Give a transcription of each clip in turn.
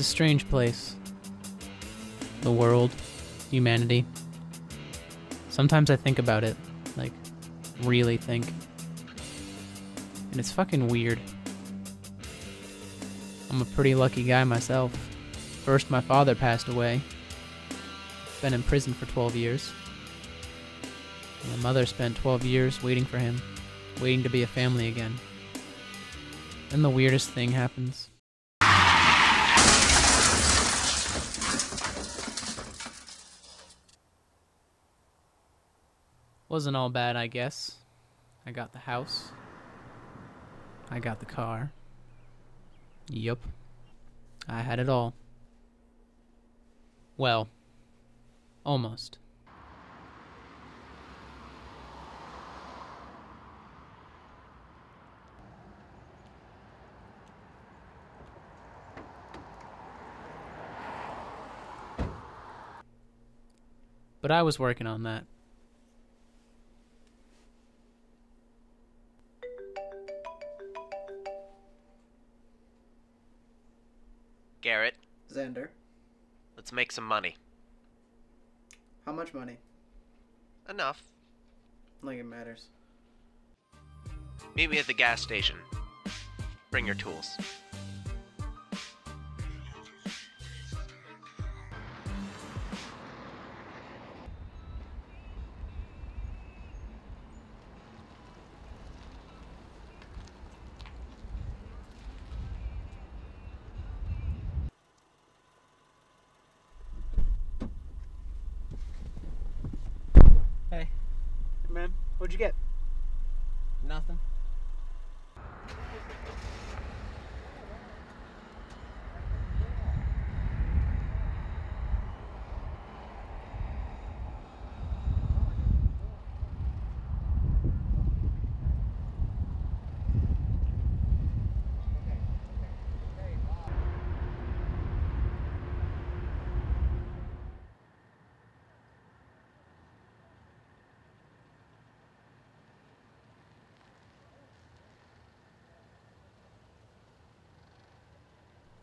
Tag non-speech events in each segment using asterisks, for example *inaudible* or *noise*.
A strange place. The world, humanity. Sometimes I think about it, like, really think. And it's fucking weird. I'm a pretty lucky guy myself. First, my father passed away. Been in prison for 12 years. My mother spent 12 years waiting for him, waiting to be a family again. Then the weirdest thing happens. Wasn't all bad, I guess. I got the house. I got the car. Yup. I had it all. Well, almost. But I was working on that. Xander, let's make some money. how much money? Enough. Like it matters. Meet me at the gas station. Bring your tools.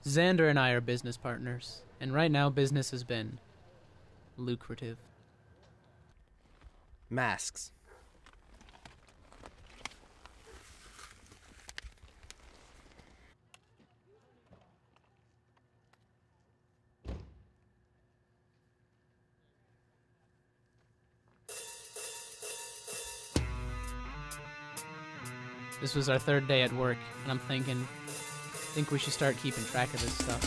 Xander and I are business partners, and right now business has been lucrative. Masks. This was our third day at work, and I'm thinking, think we should start keeping track of this stuff.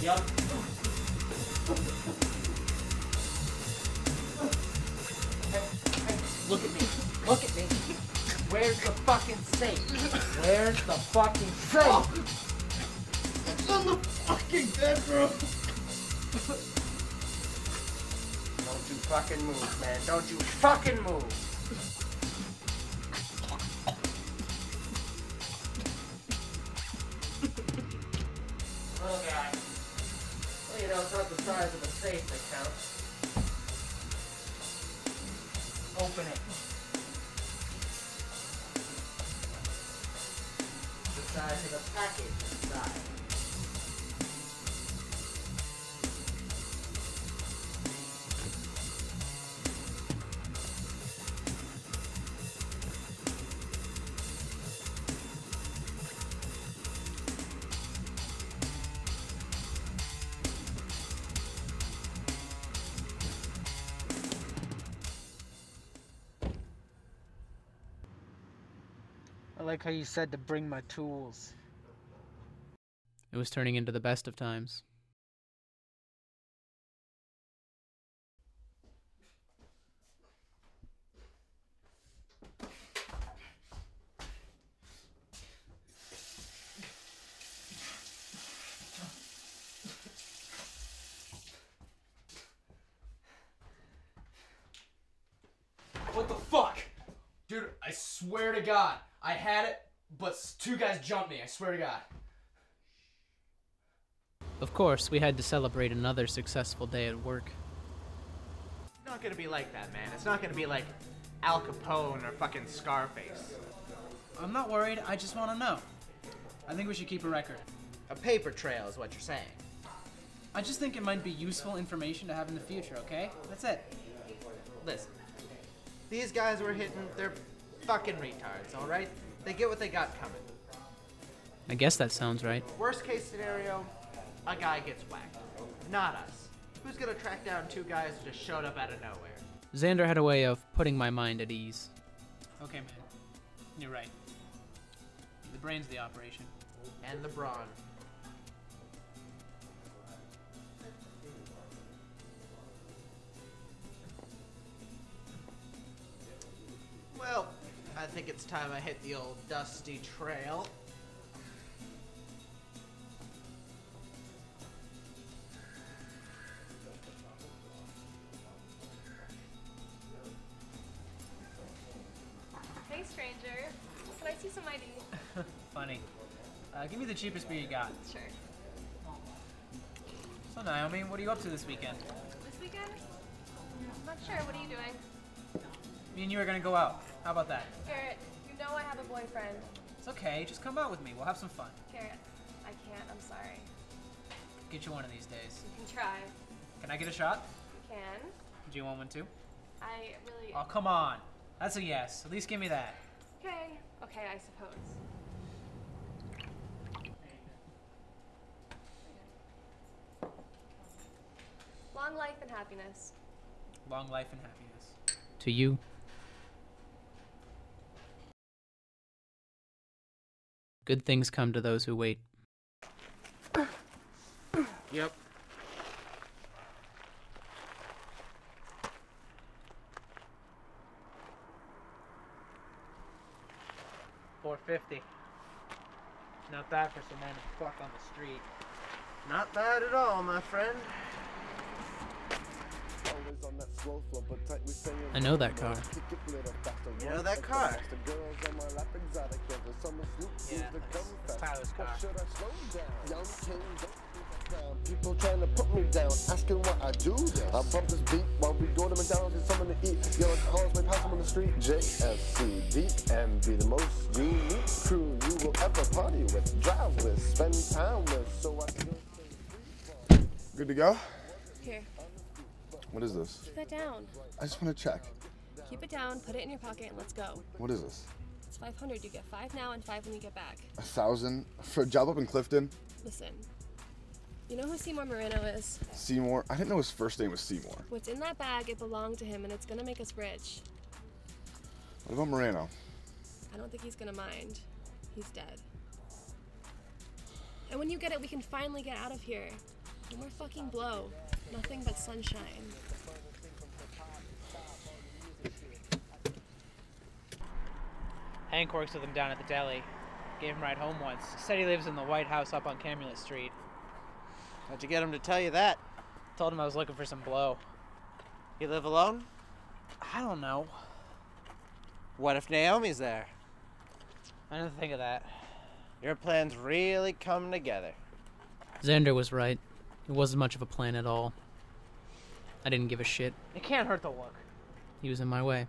Yup. Hey, hey, look at me. Look at me. Where's the fucking safe? Where's the fucking safe? It's in the fucking bedroom. Don't you fucking move, man. Don't you fucking move. Little guy. Well, you know, it's not the size of the safe that counts. How you said to bring my tools. It was turning into the best of times. What the fuck? Dude, I swear to God, I had it, but two guys jumped me. I swear to God. Of course, we had to celebrate another successful day at work. It's not gonna be like that, man. It's not gonna be like Al Capone or fucking Scarface. I'm not worried, I just want to know. I think we should keep a record. A paper trail is what you're saying. I just think it might be useful information to have in the future, okay? That's it. Listen, these guys were hitting, they're fucking retards, alright? They get what they got coming. I guess that sounds right. Worst case scenario, a guy gets whacked. Not us. Who's gonna track down two guys who just showed up out of nowhere? Xander had a way of putting my mind at ease. Okay, man. You're right. The brains the operation. And the brawn. Think it's time I hit the old dusty trail. Hey, stranger. Can I see some ID? *laughs* Funny. Uh, give me the cheapest beer you got. Sure. So, Naomi, what are you up to this weekend? This weekend? I'm not sure. What are you doing? Me and you are gonna go out. How about that? Garrett, you know I have a boyfriend. It's okay, just come out with me. We'll have some fun. Garrett, I can't. I'm sorry. Get you one of these days. You can try. Can I get a shot? You can. Do you want one too? I really. Oh, come on. That's a yes. At least give me that. Okay. Okay, I suppose. Long life and happiness. Long life and happiness. To you. Good things come to those who wait. Yep. Four fifty. Not bad for some man to fuck on the street. Not bad at all, my friend. I know that car. You know that car? Yeah, that's, that's Tyler's car. People trying to put me down, asking what I do. I bump this beat while we go to McDonald's and something to eat. Yo, it calls my possum on the street. JFC, DMV, the most unique crew you will ever party with, drive with, spend time with. So I still say Good to go? Here, What is this? keep that down. I just want to check. Keep it down. Put it in your pocket and let's go. What is this? It's 500. You get five now and five when you get back. A thousand for a job up in Clifton? Listen. You know who Seymour Moreno is? Seymour? I didn't know his first name was Seymour. What's in that bag, it belonged to him, and it's gonna make us rich. What about Moreno? I don't think he's gonna mind. He's dead. And when you get it, we can finally get out of here. No more fucking blow. Nothing but sunshine. Hank works with him down at the deli. Gave him a ride home once. Said he lives in the White House up on Camulet Street. How'd you get him to tell you that? Told him I was looking for some blow. You live alone? I don't know. What if Naomi's there? I didn't think of that. Your plans really come together. Xander was right. It wasn't much of a plan at all. I didn't give a shit. It can't hurt to look. He was in my way.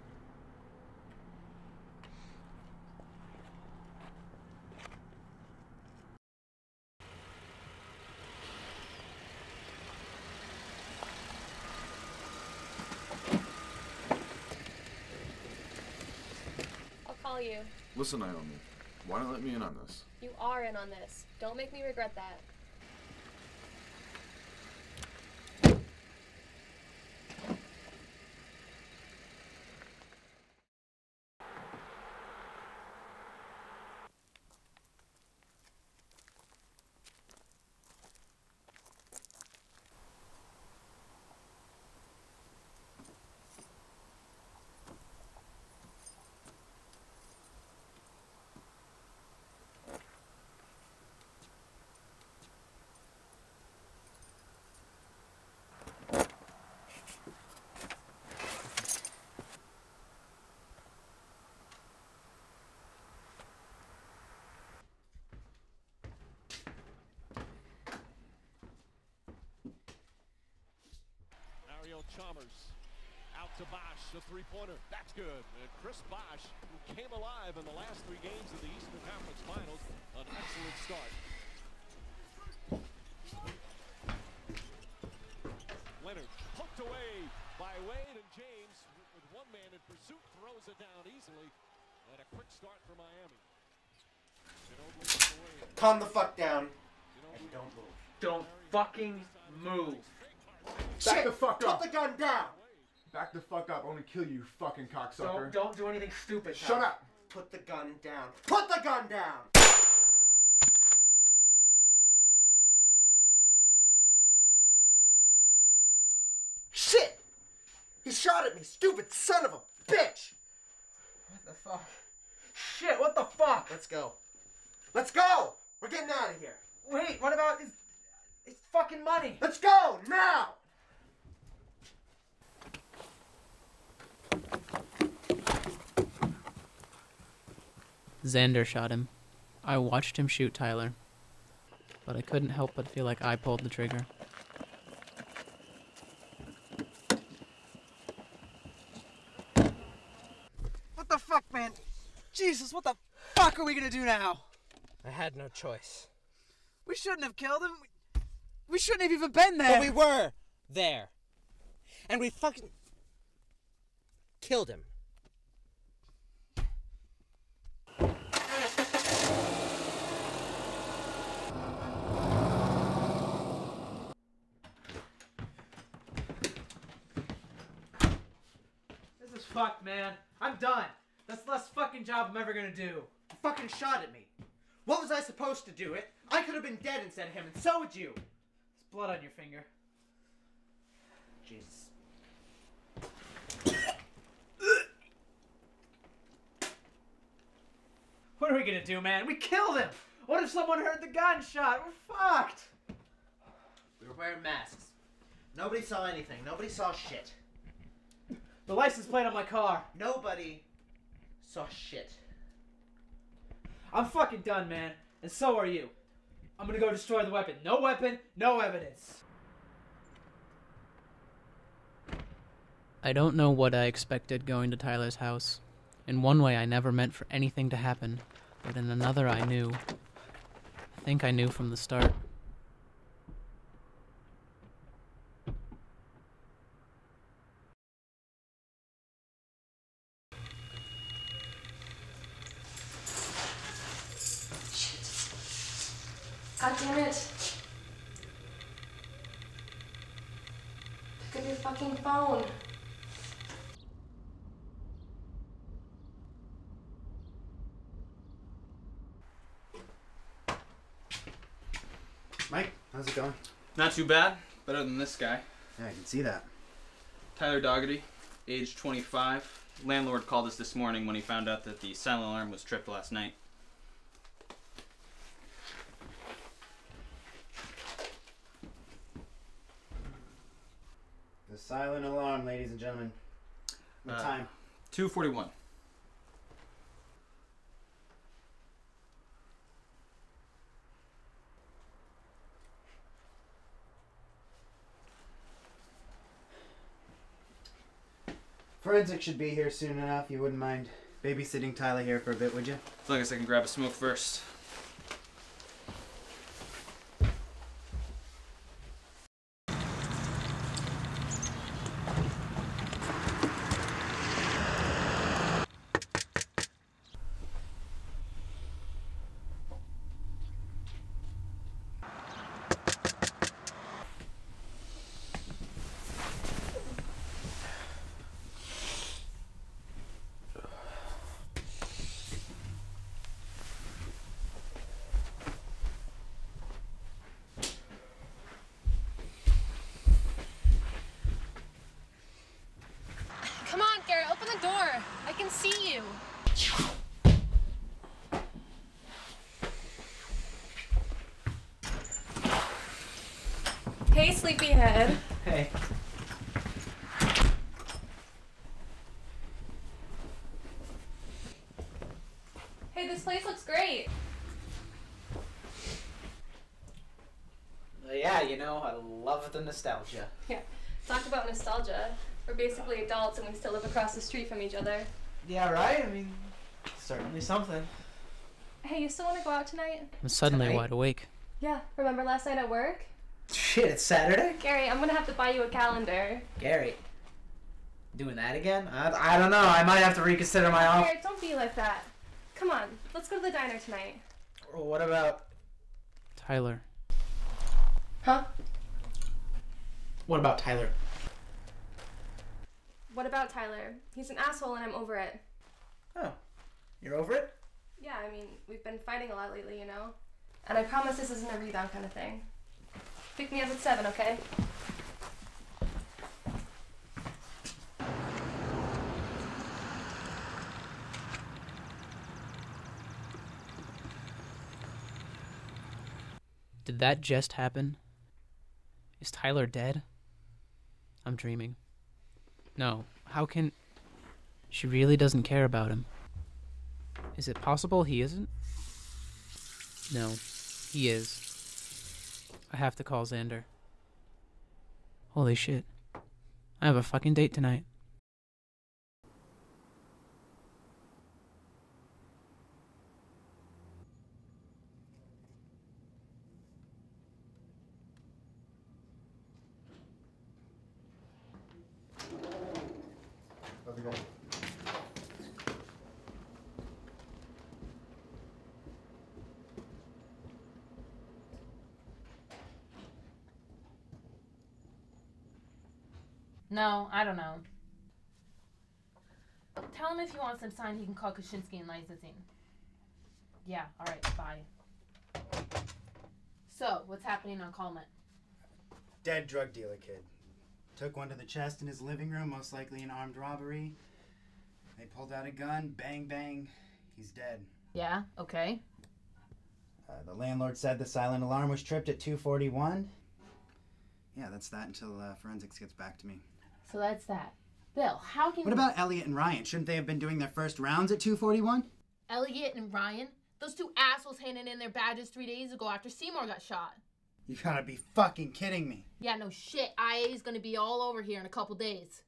I'll call you. Listen, Naomi. Why don't let me in on this? You are in on this. Don't make me regret that. Daniel Chalmers. Out to Bosch, the three-pointer. That's good. And Chris Bosch, who came alive in the last three games of the Eastern Conference Finals, an excellent start. Leonard hooked away by Wade and James with one man in pursuit throws it down easily. And a quick start for Miami. The Calm the fuck down. And don't move. Don't fucking move. Back Shit, the fuck up. Put the gun down. Back the fuck up. I'm gonna kill you, fucking cocksucker. Don't don't do anything stupid. Shut Tyler. up. Put the gun down. Put the gun down. Shit! He shot at me, stupid son of a bitch! What the fuck? Shit! What the fuck? Let's go. Let's go! We're getting out of here. Wait, what about his, his fucking money? Let's go now! Xander shot him. I watched him shoot Tyler, but I couldn't help but feel like I pulled the trigger. What the fuck, man? Jesus, what the fuck are we gonna do now? I had no choice. We shouldn't have killed him. We, we shouldn't have even been there. But we were there. And we fucking killed him. Fucked, man. I'm done. That's the last fucking job I'm ever gonna do. You fucking shot at me. What was I supposed to do? It? I could have been dead instead of him, and so would you. There's blood on your finger. Jesus. What are we gonna do, man? We killed him. What if someone heard the gunshot? We're fucked. We were wearing masks. Nobody saw anything. Nobody saw shit. The license plate on my car. Nobody saw shit. I'm fucking done, man. And so are you. I'm gonna go destroy the weapon. No weapon, no evidence. I don't know what I expected going to Tyler's house. In one way, I never meant for anything to happen, but in another, I knew. I think I knew from the start. God damn it. Pick up your fucking phone. Mike, how's it going? Not too bad. Better than this guy. Yeah, I can see that. Tyler Dougherty, age 25. Landlord called us this morning when he found out that the silent alarm was tripped last night. The silent alarm, ladies and gentlemen. What Uh, time? 241. Forensic should be here soon enough. You wouldn't mind babysitting Tyler here for a bit, would you? As long as I can grab a smoke first. Come on, Garrett, open the door. I can see you. Hey, sleepyhead. Hey. Hey, this place looks great. Yeah, you know, I love the nostalgia. Yeah. Talk about nostalgia. We're basically adults and we still live across the street from each other. Yeah, right? I mean, certainly something. Hey, you still want to go out tonight? I'm suddenly Tonight? wide awake. Yeah, remember last night at work? Shit, it's Saturday? Gary, I'm gonna have to buy you a calendar. Gary. Doing that again? I, I don't know. I might have to reconsider my offer. Gary, don't be like that. Come on, let's go to the diner tonight. What about. Tyler. Huh? What about Tyler? What about Tyler? He's an asshole and I'm over it. Oh. You're over it? Yeah, I mean, we've been fighting a lot lately, you know? And I promise this isn't a rebound kind of thing. Pick me up at 7, okay? Did that just happen? Is Tyler dead? I'm dreaming. No, how can. She really doesn't care about him. Is it possible he isn't? No, he is. I have to call Xander. Holy shit. I have a fucking date tonight. No, I don't know. Tell him if he wants them signed, he can call Kaczynski and licensing. Yeah, alright, bye. So, what's happening on Coleman? Dead drug dealer kid. Took one to the chest in his living room, most likely an armed robbery. They pulled out a gun, bang bang, he's dead. Yeah, okay. Uh, the landlord said the silent alarm was tripped at 241. Yeah, that's that until uh, forensics gets back to me. So that's that. Bill, how can What about Elliot and Ryan? Shouldn't they have been doing their first rounds at 241? Elliot and Ryan? Those two assholes handed in their badges three days ago after Seymour got shot. You gotta be fucking kidding me. Yeah, no shit. IA's gonna be all over here in a couple days.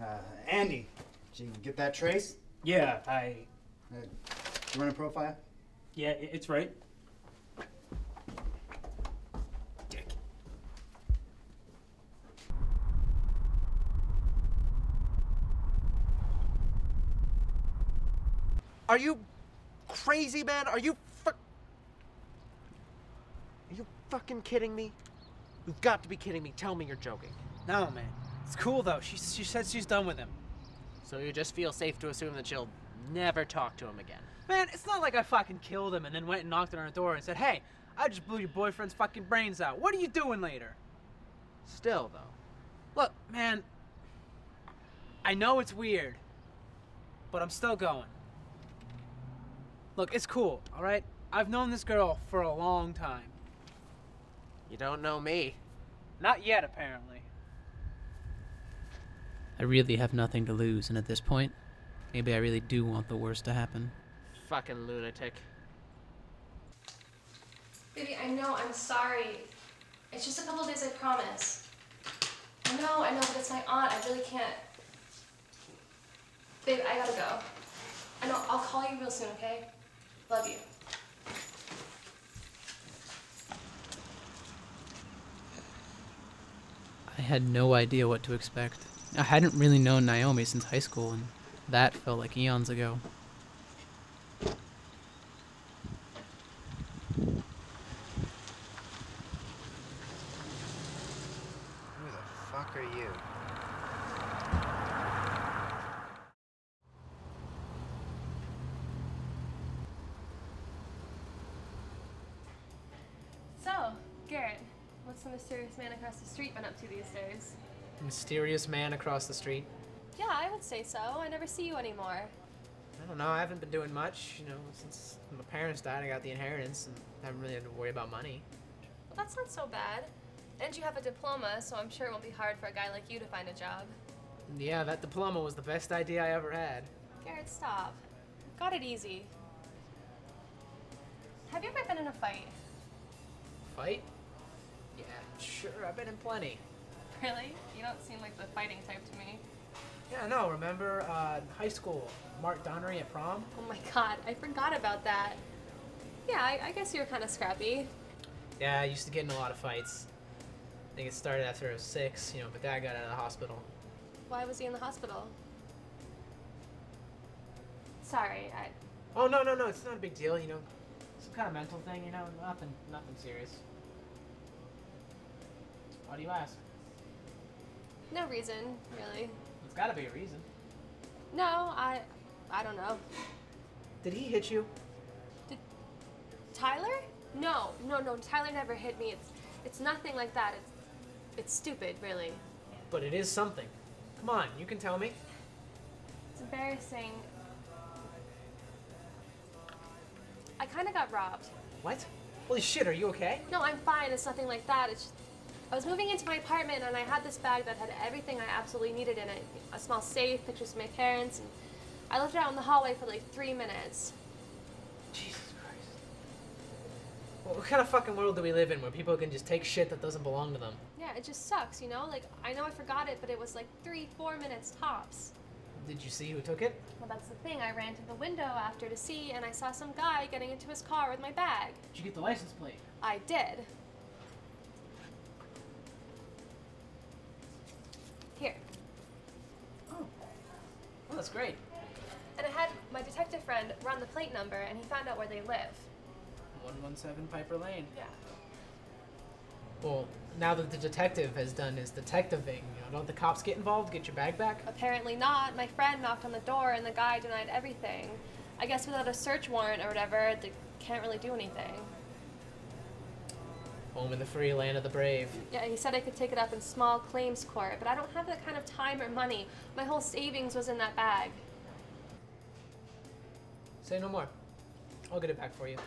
Uh, Andy, did you get that trace? Yeah, I. Uh, you run a profile? Yeah, it's right. Dick. Are you crazy, man? Are you fu- Are you fucking kidding me? You've got to be kidding me. Tell me you're joking. No, man. It's cool, though. She, she said she's done with him. So you just feel safe to assume that she'll never talk to him again. Man, it's not like I fucking killed him and then went and knocked on her door and said, hey, I just blew your boyfriend's fucking brains out. What are you doing later? Still, though. Look, man, I know it's weird, but I'm still going. Look, it's cool, all right? I've known this girl for a long time. You don't know me. Not yet, apparently. I really have nothing to lose, and at this point, maybe I really do want the worst to happen. Fucking lunatic. Baby, I know, I'm sorry. It's just a couple days, I promise. I know, I know, but it's my aunt. I really can't. Babe, I gotta go. I know, I'll call you real soon, okay? Love you. I had no idea what to expect. I hadn't really known Naomi since high school, and that felt like eons ago. Mysterious man across the street. Yeah, I would say so. I never see you anymore. I don't know. I haven't been doing much. You know, since my parents died, I got the inheritance and haven't really had to worry about money. Well, that's not so bad. And you have a diploma, so I'm sure it won't be hard for a guy like you to find a job. Yeah, that diploma was the best idea I ever had. Garrett, stop. Got it easy. Have you ever been in a fight? Fight? Yeah, sure. I've been in plenty. *laughs* Really? You don't seem like the fighting type to me. Yeah, no. Remember uh, high school? Mark Donnery at prom? Oh my god, I forgot about that. Yeah, I, I guess you were kind of scrappy. Yeah, I used to get in a lot of fights. I think it started after I was six, you know, but dad got out of the hospital. Why was he in the hospital? Sorry, I. Oh no, no, no! It's not a big deal, you know. Some kind of mental thing, you know. Nothing, nothing serious. Why do you ask? No reason, really. There's got to be a reason. No, I. I don't know. Did he hit you? Did Tyler? No, no, no. Tyler never hit me. It's, it's nothing like that. It's, it's stupid, really. But it is something. Come on, you can tell me. It's embarrassing. I kind of got robbed. What? Holy shit! Are you okay? No, I'm fine. It's nothing like that. It's just, I was moving into my apartment and I had this bag that had everything I absolutely needed in it. A small safe, pictures of my parents, and I left it out in the hallway for like three minutes. Jesus Christ. Well, what kind of fucking world do we live in where people can just take shit that doesn't belong to them? Yeah, it just sucks, you know? Like, I know I forgot it, but it was like three, four minutes tops. Did you see who took it? Well, that's the thing. I ran to the window after to see, and I saw some guy getting into his car with my bag. Did you get the license plate? I did. That's great. And I had my detective friend run the plate number, and he found out where they live. 117 Piper Lane. Yeah. Well, now that the detective has done his detectiving, you know, don't the cops get involved? Get your bag back? Apparently not. My friend knocked on the door, and the guy denied everything. I guess without a search warrant or whatever, they can't really do anything. Home in the free land of the brave. Yeah, he said I could take it up in small claims court, but I don't have that kind of time or money. My whole savings was in that bag. Say no more. I'll get it back for you.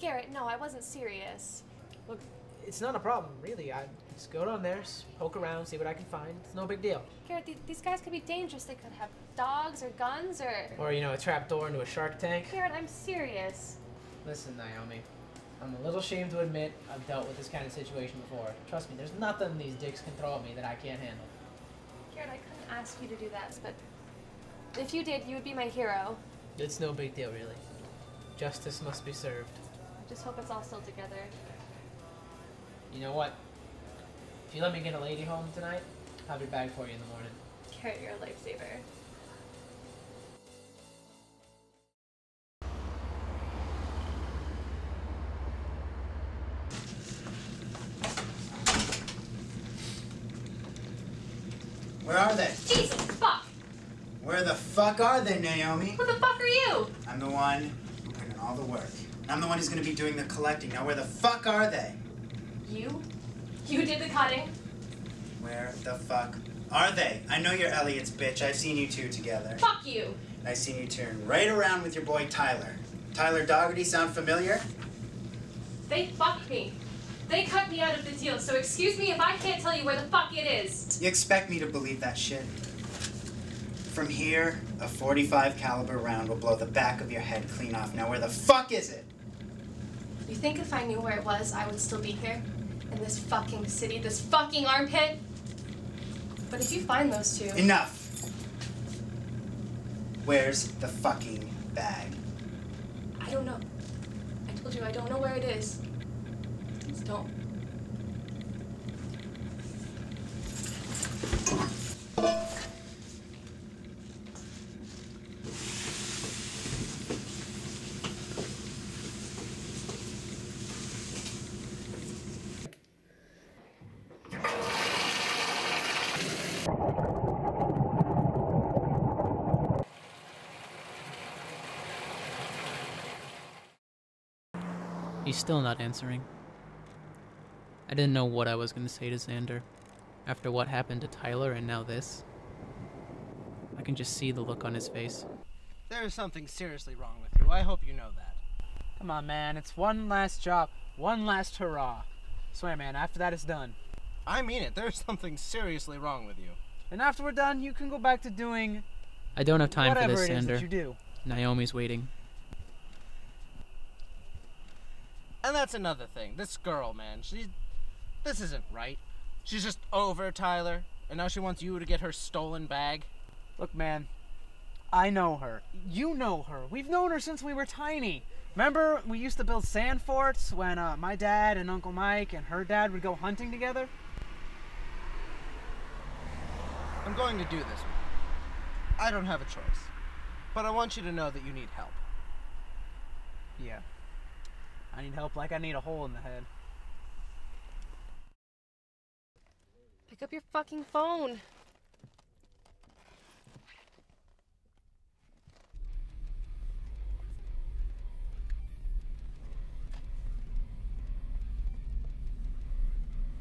Garrett, no, I wasn't serious. Look, it's not a problem, really. I just go down there, poke around, see what I can find. It's no big deal. Garrett, th- these guys could be dangerous. They could have dogs or guns or. Or, you know, a trap door into a shark tank. Garrett, I'm serious. Listen, Naomi. I'm a little ashamed to admit I've dealt with this kind of situation before. Trust me, there's nothing these dicks can throw at me that I can't handle. Garrett, I couldn't ask you to do that, but if you did, you would be my hero. It's no big deal, really. Justice must be served. I just hope it's all still together. You know what? If you let me get a lady home tonight, I'll have your bag for you in the morning. Garrett, you're a lifesaver. Where are they? Jesus, fuck! Where the fuck are they, Naomi? Who the fuck are you? I'm the one who put in all the work. I'm the one who's gonna be doing the collecting. Now, where the fuck are they? You? You did the cutting? Where the fuck are they? I know you're Elliot's bitch. I've seen you two together. Fuck you! I've seen you turn right around with your boy Tyler. Tyler Dougherty, sound familiar? They fucked me. They cut me out of the deal, so excuse me if I can't tell you where the fuck it is. You expect me to believe that shit? From here, a 45 caliber round will blow the back of your head clean off. Now, where the fuck is it? You think if I knew where it was, I would still be here? In this fucking city, this fucking armpit? But if you find those two. Enough. Where's the fucking bag? I don't know. I told you I don't know where it is. Don't. He's still not answering. I didn't know what I was going to say to Xander. After what happened to Tyler and now this. I can just see the look on his face. There is something seriously wrong with you. I hope you know that. Come on, man. It's one last job. One last hurrah. Swear, man. After that, it's done. I mean it. There's something seriously wrong with you. And after we're done, you can go back to doing I don't have time for this, Xander. you do. Naomi's waiting. And that's another thing. This girl, man, she. This isn't right. She's just over Tyler, and now she wants you to get her stolen bag. Look, man. I know her. You know her. We've known her since we were tiny. Remember, we used to build sand forts when uh, my dad and Uncle Mike and her dad would go hunting together? I'm going to do this. I don't have a choice. But I want you to know that you need help. Yeah. I need help like I need a hole in the head. Pick up your fucking phone.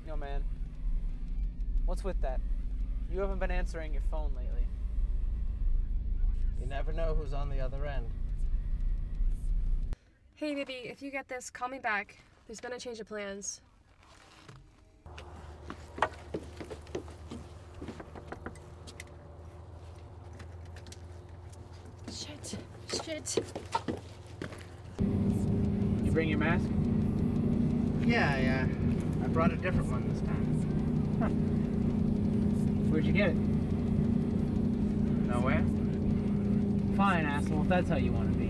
Yo, man. What's with that? You haven't been answering your phone lately. You never know who's on the other end. Hey, baby, if you get this, call me back. There's been a change of plans. Shit. Shit. You bring your mask? Yeah, yeah. Uh, I brought a different one this time. Where'd you get it? Nowhere? Fine, asshole, if that's how you want to be.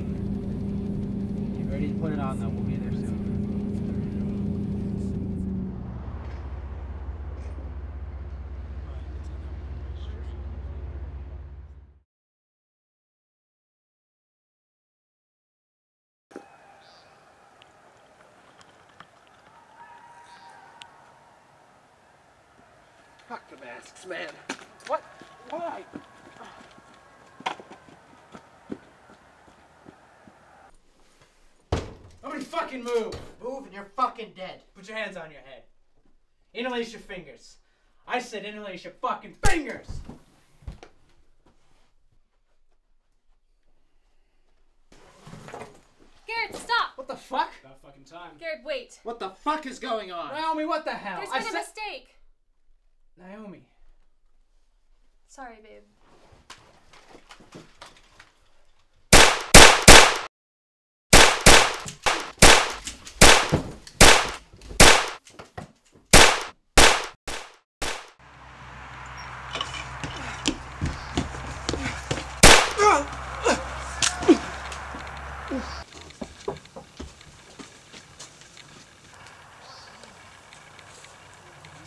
Get ready to put it on, though. We'll be there soon. Fuck the masks, man. What? Why? Nobody fucking move! Move and you're fucking dead. Put your hands on your head. Interlace your fingers. I said interlace your fucking fingers! Garrett, stop! What the fuck? About fucking time. Garrett, wait. What the fuck is going on? Naomi, what the hell? There's been a mistake. Naomi. Sorry, babe.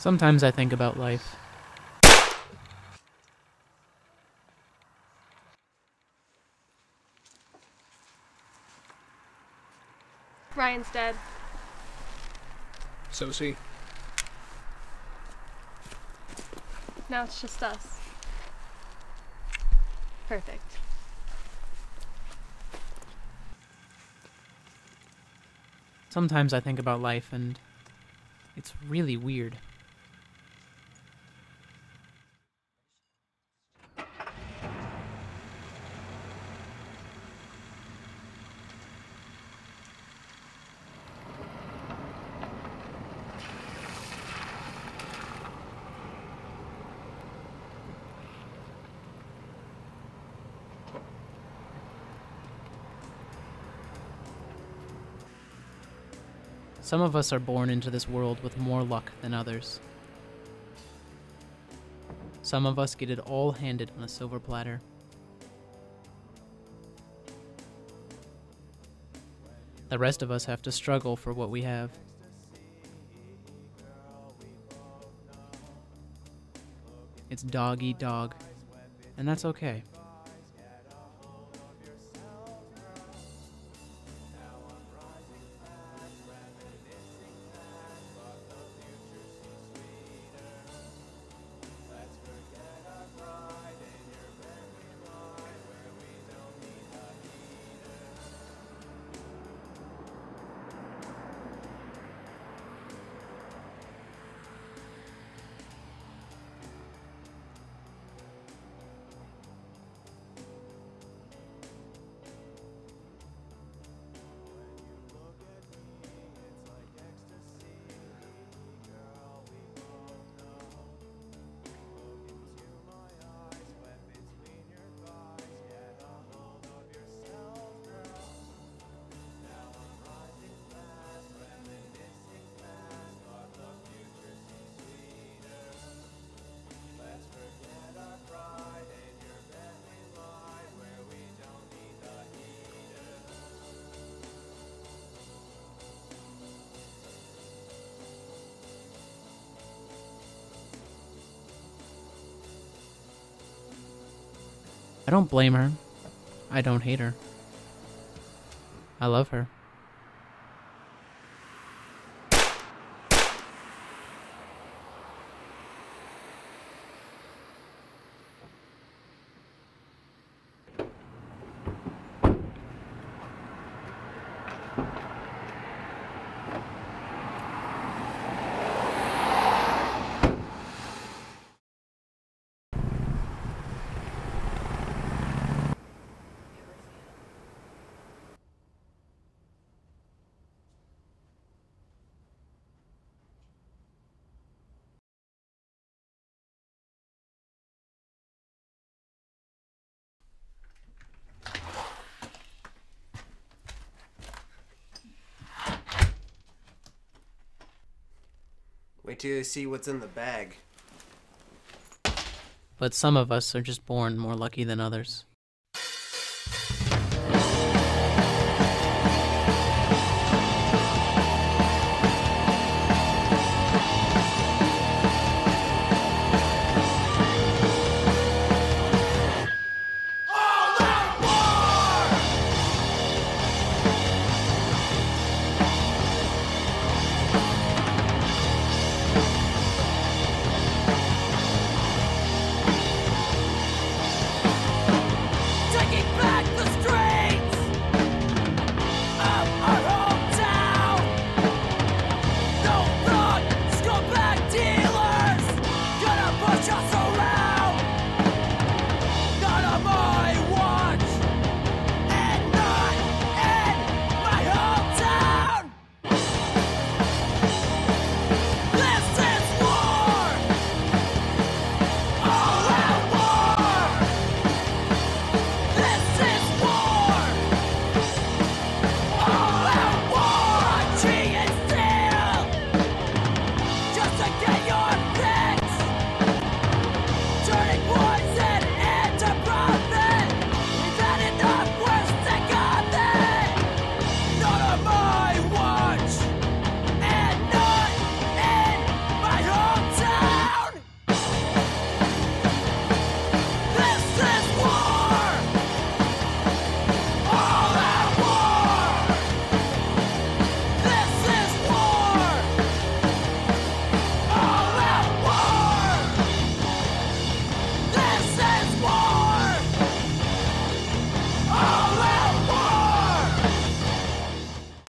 Sometimes I think about life. Ryan's dead. So see. Now it's just us. Perfect. Sometimes I think about life and it's really weird. Some of us are born into this world with more luck than others. Some of us get it all handed on a silver platter. The rest of us have to struggle for what we have. It's dog eat dog, and that's okay. I don't blame her. I don't hate her. I love her. You see what's in the bag. But some of us are just born more lucky than others.